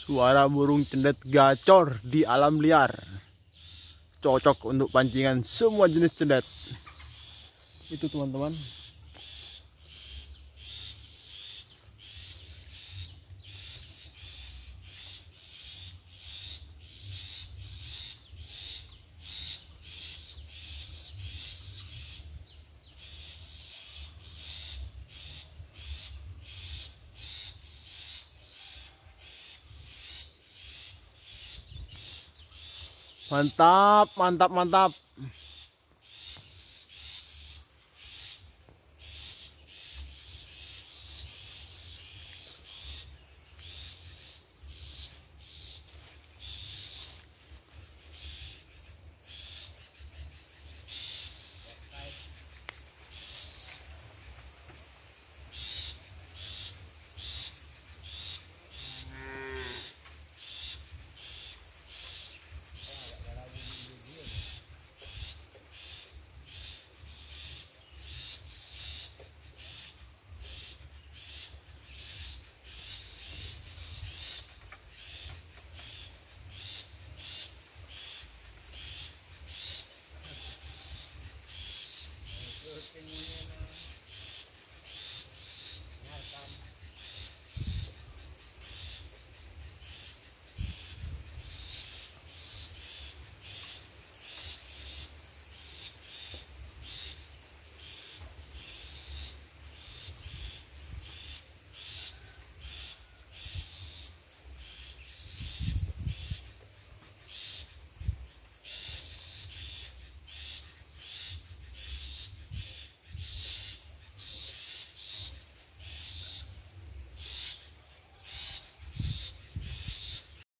Suara burung cendet gacor di alam liar. Cocok untuk pancingan semua jenis cendet. Itu teman-teman. Mantap, mantap, mantap.